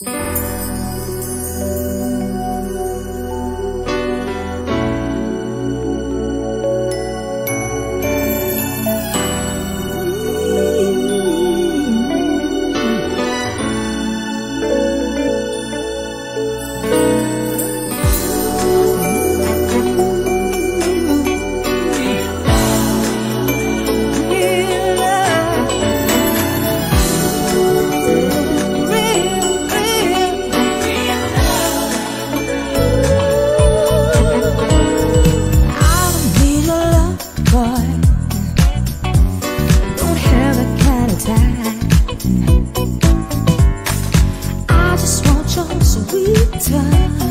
Yeah. 她